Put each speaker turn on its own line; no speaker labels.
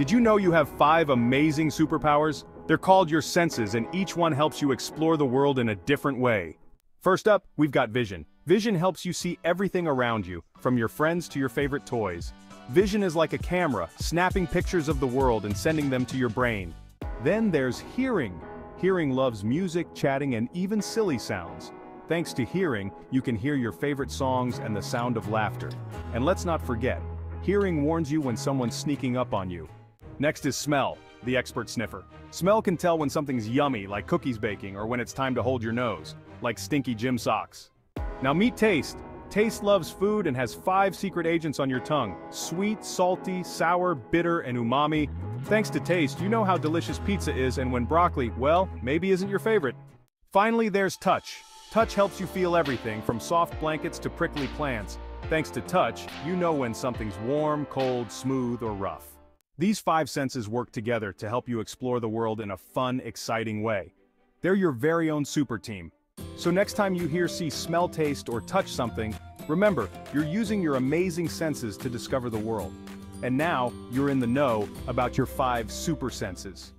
Did you know you have five amazing superpowers? They're called your senses and each one helps you explore the world in a different way. First up, we've got vision. Vision helps you see everything around you, from your friends to your favorite toys. Vision is like a camera, snapping pictures of the world and sending them to your brain. Then there's hearing. Hearing loves music, chatting, and even silly sounds. Thanks to hearing, you can hear your favorite songs and the sound of laughter. And let's not forget, hearing warns you when someone's sneaking up on you. Next is smell, the expert sniffer. Smell can tell when something's yummy, like cookies baking, or when it's time to hold your nose, like stinky gym socks. Now meet taste. Taste loves food and has five secret agents on your tongue. Sweet, salty, sour, bitter, and umami. Thanks to taste, you know how delicious pizza is and when broccoli, well, maybe isn't your favorite. Finally, there's touch. Touch helps you feel everything, from soft blankets to prickly plants. Thanks to touch, you know when something's warm, cold, smooth, or rough. These five senses work together to help you explore the world in a fun, exciting way. They're your very own super team. So next time you hear, see, smell, taste, or touch something, remember, you're using your amazing senses to discover the world. And now, you're in the know about your five super senses.